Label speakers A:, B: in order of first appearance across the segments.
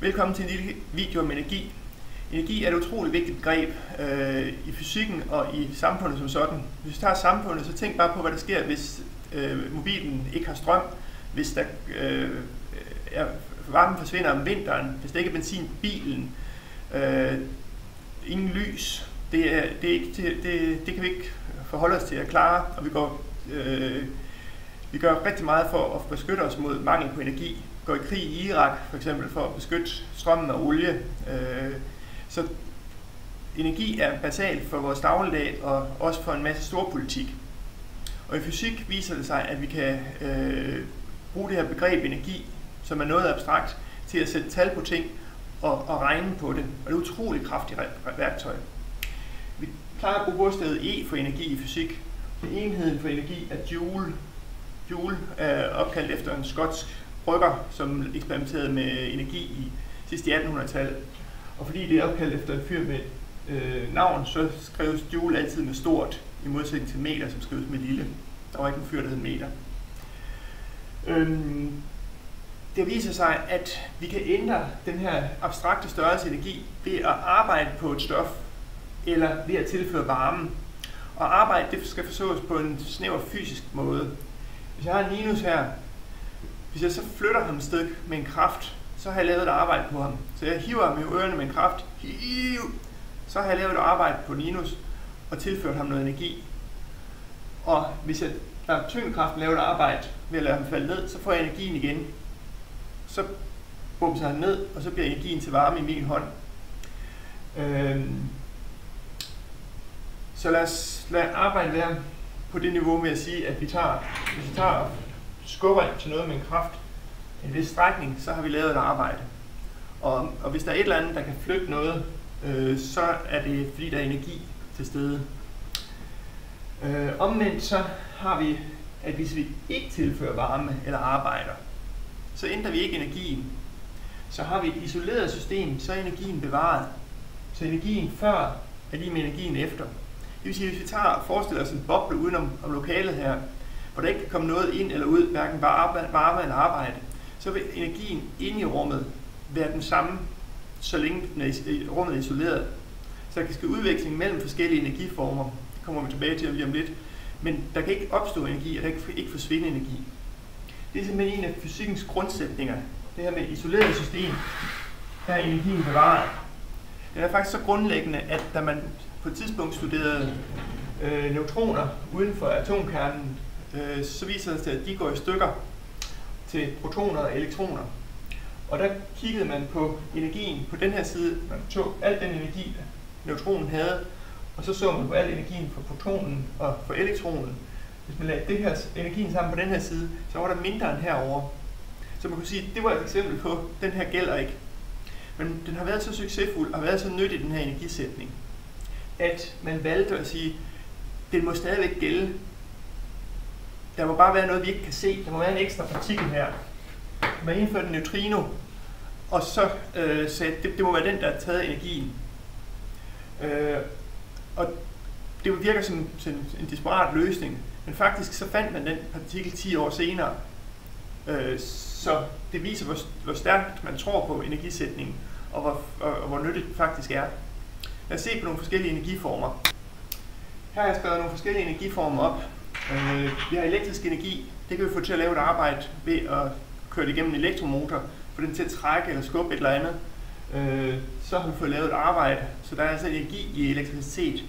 A: Velkommen til en lille video om energi. Energi er et utroligt vigtigt begreb øh, i fysikken og i samfundet som sådan. Hvis vi tager samfundet, så tænk bare på, hvad der sker, hvis øh, mobilen ikke har strøm, hvis der øh, er, varmen forsvinder om vinteren, hvis der ikke er benzin på bilen, øh, ingen lys. Det, er, det, er ikke, det, det, det kan vi ikke forholde os til at klare, og vi går øh, vi gør rigtig meget for at beskytte os mod mangel på energi. Går i krig i Irak for eksempel for at beskytte strømmen af olie. Øh, så energi er basalt for vores dagligdag og også for en masse storpolitik. Og i fysik viser det sig, at vi kan øh, bruge det her begreb energi, som er noget abstrakt, til at sætte tal på ting og, og regne på det. Og det er et utroligt kraftigt værktøj. Vi plejer at bruge ordstedet E for energi i fysik. Enheden for energi er joule, Joule er opkaldt efter en skotsk brygger, som eksperimenterede med energi i sidste 1800-tallet. Og fordi det er opkaldt efter en fyr med øh, navn, så skrives Joule altid med stort, i modsætning til meter, som skrives med lille. Der var ikke en fyr, der hed meter. Øhm, det viser sig, at vi kan ændre den her abstrakte størrelse energi ved at arbejde på et stof, eller ved at tilføre varme. Og arbejde det skal forstås på en snæver fysisk måde. Hvis jeg har en Linus her, hvis jeg så flytter ham et stykke med en kraft, så har jeg lavet et arbejde på ham. Så jeg hiver ham i ørerne med en kraft, hiv, så har jeg lavet et arbejde på Linus og tilført ham noget energi. Og hvis jeg lader tyngdekraften lave et arbejde ved at lade ham falde ned, så får jeg energien igen. Så bumser han ned, og så bliver energien til varme i min hånd. Øhm. Så lad os lad arbejde være på det niveau med at sige, at vi tager, hvis vi tager skubber til noget med en kraft, en vis strækning, så har vi lavet et arbejde. Og, og hvis der er et eller andet, der kan flytte noget, øh, så er det fordi, der er energi til stede. Øh, omvendt så har vi, at hvis vi ikke tilfører varme eller arbejder, så ændrer vi ikke energien. Så har vi et isoleret system, så er energien bevaret. Så energien før er lige med energien efter. Det vil sige, hvis vi tager og forestiller os en boble udenom om lokalet her, hvor der ikke kan komme noget ind eller ud, hverken varme eller arbejde, så vil energien inde i rummet være den samme, så længe rummet er isoleret. Så der kan ske udveksling mellem forskellige energiformer. Det kommer vi tilbage til lige om lidt. Men der kan ikke opstå energi, og der kan ikke forsvinde energi. Det er simpelthen en af fysikkens grundsætninger. Det her med isoleret system, der er energien bevaret. Det er faktisk så grundlæggende, at da man på et tidspunkt studerede øh, neutroner uden for atomkernen, øh, så viser det sig, at de går i stykker til protoner og elektroner. Og der kiggede man på energien på den her side. Man tog al den energi, neutronen havde, og så så man på al energien for protonen og for elektronen. Hvis man lagde det her, energien sammen på den her side, så var der mindre end herover. Så man kunne sige, at det var et eksempel på, den her gælder ikke. Men den har været så succesfuld og været så nyttig, den her energisætning, at man valgte at sige, den må stadigvæk gælde. Der må bare være noget, vi ikke kan se. Der må være en ekstra partikel her. Man indførte en neutrino, og så øh, sagde, det, det må være den, der har taget energien. Øh, og det virker som, som en desperat løsning, men faktisk så fandt man den partikel 10 år senere. Øh, så det viser, hvor, hvor stærkt man tror på energisætningen, og hvor, og, og hvor nyttigt det faktisk er. Lad os se på nogle forskellige energiformer. Her har jeg skrevet nogle forskellige energiformer op. Øh, vi har elektrisk energi. Det kan vi få til at lave et arbejde ved at køre det igennem en elektromotor, få den til at trække eller skubbe et eller andet. Øh, så har vi fået lavet et arbejde, så der er altså energi i elektricitet.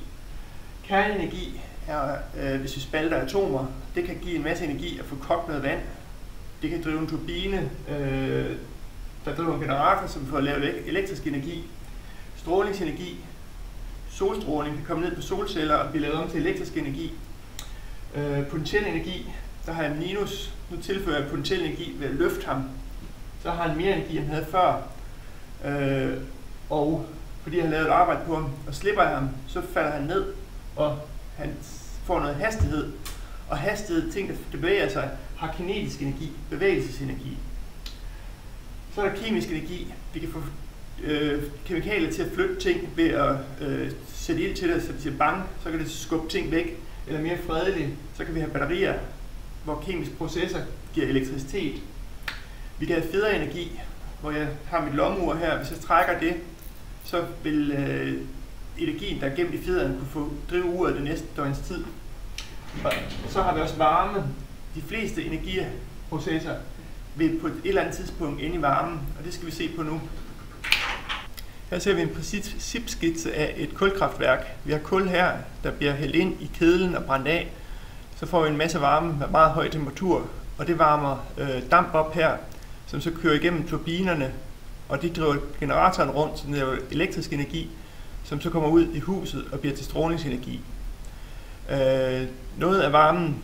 A: Kerneenergi er, øh, hvis vi spalter atomer, det kan give en masse energi at få kogt noget vand. Det kan drive en turbine, øh, der driver en generator, som får lavet elektrisk energi. Strålingsenergi solstråling kan komme ned på solceller og blive lavet om til elektrisk energi. Øh, potentiel energi, der har jeg minus. Nu tilfører jeg potentiel energi ved at løfte ham. Så har han mere energi, end han havde før. Øh, og fordi jeg har lavet et arbejde på ham, og slipper jeg ham, så falder han ned, og han får noget hastighed. Og hastighed, ting der bevæger sig, har kinetisk energi, bevægelsesenergi. Så er der kemisk energi. Vi kan få øh, kemikalier til at flytte ting ved at øh, sætte ild til det, så det siger bang, så kan det skubbe ting væk. Eller mere fredelig, så kan vi have batterier, hvor kemiske processer giver elektricitet. Vi kan have federe energi. hvor jeg har mit lommeur her, hvis jeg trækker det, så vil øh, energien, der er gemt i fjederen, kunne få drive uret det næste døgns tid. Og så har vi også varme. De fleste energiprocesser vil på et eller andet tidspunkt ende i varmen, og det skal vi se på nu. Her ser vi en principskitse af et kulkraftværk. Vi har kul her, der bliver hældt ind i kedlen og brændt af. Så får vi en masse varme med meget høj temperatur, og det varmer øh, damp op her, som så kører igennem turbinerne, og det driver generatoren rundt, så den er elektrisk energi, som så kommer ud i huset og bliver til strålingsenergi. Øh, noget af varmen,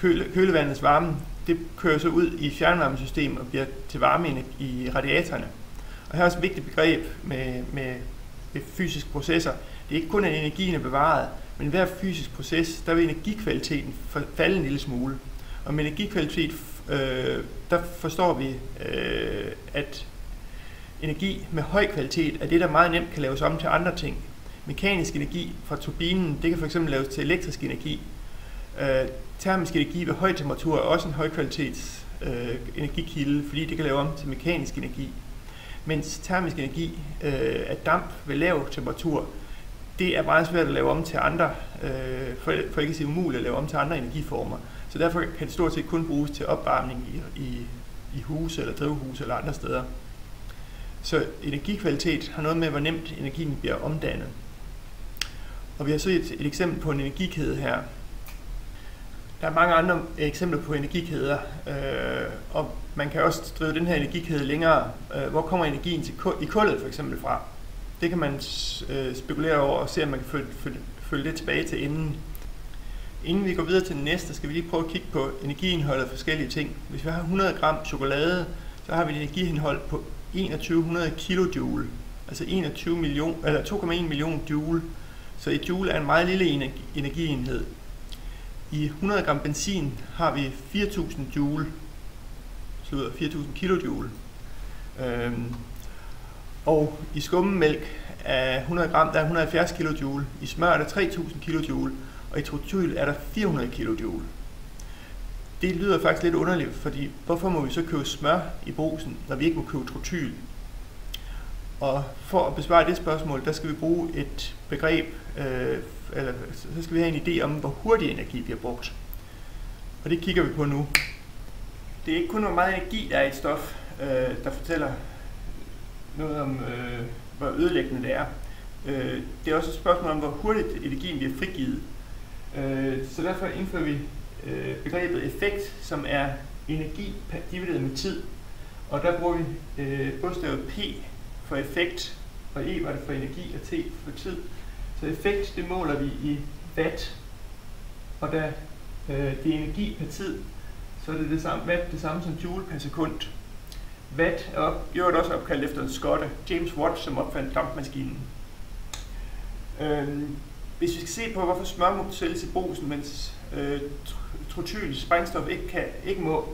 A: køle, kølevandets varme, det kører så ud i fjernvarmesystemet og bliver til varme i radiatorerne. Her er også et vigtigt begreb med, med, med fysiske processer. Det er ikke kun, at energien er bevaret, men hver fysisk proces, der vil energikvaliteten falde en lille smule. Og med energikvalitet, øh, der forstår vi, øh, at energi med høj kvalitet er det, der meget nemt kan laves om til andre ting. Mekanisk energi fra turbinen, det kan fx laves til elektrisk energi. Øh, termisk energi ved høj temperatur er også en højkvalitets øh, energikilde, fordi det kan lave om til mekanisk energi. Mens termisk energi øh, af damp ved lav temperatur, det er meget svært at lave om til andre, øh, for, for ikke at sige umuligt at lave om til andre energiformer. Så derfor kan det stort set kun bruges til opvarmning i, i, i huse eller drivhuse eller andre steder. Så energikvalitet har noget med, hvor nemt energien bliver omdannet. Og vi har set et, et eksempel på en energikæde her. Der er mange andre eksempler på energikæder, øh, og man kan også drive den her energikæde længere. Øh, hvor kommer energien til i kullet for eksempel fra? Det kan man øh, spekulere over og se, om man kan følge, følge, følge det tilbage til inden. Inden vi går videre til den næste, skal vi lige prøve at kigge på energiindholdet af forskellige ting. Hvis vi har 100 gram chokolade, så har vi et energiindhold på 2100 kilojoule, altså 21 million, eller 2,1 million joule. Så et joule er en meget lille energi, energienhed. I 100 gram benzin har vi 4000 joule, så 4000 kilojoule. Øhm, og i skummemælk af 100 gram, der er 170 kJ. I smør er der 3000 kJ, og i trotyl er der 400 kJ. Det lyder faktisk lidt underligt, fordi hvorfor må vi så købe smør i brusen, når vi ikke må købe trotyl? Og for at besvare det spørgsmål, der skal vi bruge et begreb, øh, eller så skal vi have en idé om, hvor hurtig energi bliver brugt. Og det kigger vi på nu. Det er ikke kun, hvor meget energi der er i et stof, øh, der fortæller noget om, øh, hvor ødelæggende det er. Øh, det er også et spørgsmål om, hvor hurtigt energien bliver frigivet. Øh, så derfor indfører vi øh, begrebet effekt, som er energi divideret med tid. Og der bruger vi øh, bogstavet P for effekt, og E var det for energi, og T for tid. Så effekt, det måler vi i watt, og da øh, det er energi per tid, så er det det samme, watt det samme som joule per sekund. Watt er op, i øvrigt også opkaldt efter en skotte, James Watt, som opfandt dampmaskinen. Øhm, hvis vi skal se på, hvorfor smør må sælges i brusen, mens øh, trotyl, sprængstof, ikke, kan, ikke må,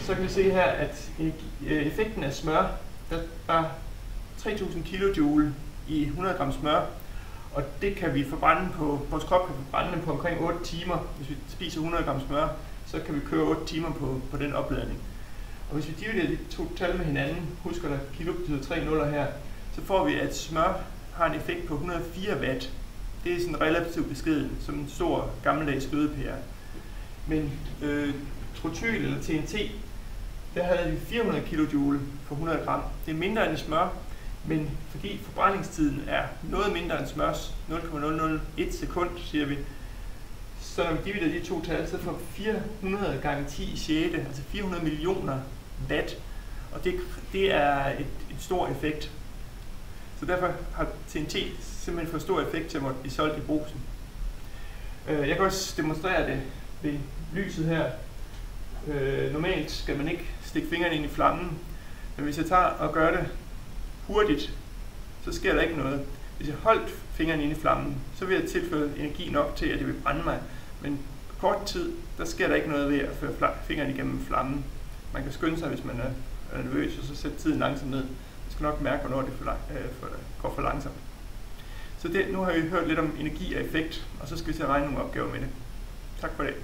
A: så kan vi se her, at e- øh, effekten af smør, der er 3000 kJ i 100 gram smør, og det kan vi forbrænde på, vores krop kan forbrænde på omkring 8 timer. Hvis vi spiser 100 gram smør, så kan vi køre 8 timer på, på den opladning. Og hvis vi dividerer de to tal med hinanden, husker der kilo betyder 3 nuller her, så får vi, at smør har en effekt på 104 watt. Det er sådan relativt beskeden, som en stor gammeldags glødepære. Men øh, trotyl eller TNT, der havde vi 400 kJ for 100 gram. Det er mindre end smør, men fordi forbrændingstiden er noget mindre end smørs, 0,001 sekund, siger vi, så når vi dividerer de to tal, så får 400 gange 10 i 6, altså 400 millioner watt. Og det, det er et, et stor effekt. Så derfor har TNT simpelthen for stor effekt til at måtte blive solgt i brusen. Øh, jeg kan også demonstrere det ved lyset her. Øh, normalt skal man ikke stikke fingrene ind i flammen, men hvis jeg tager og gør det hurtigt, så sker der ikke noget. Hvis jeg holdt fingrene ind i flammen, så vil jeg tilføre energi nok til, at det vil brænde mig. Men kort tid, der sker der ikke noget ved at føre fingrene igennem flammen. Man kan skynde sig, hvis man er nervøs, og så sætte tiden langsomt ned. Man skal nok mærke, hvornår det for, øh, for, går for langsomt. Så det, nu har vi hørt lidt om energi og effekt, og så skal vi til at regne nogle opgaver med det. Tak for det.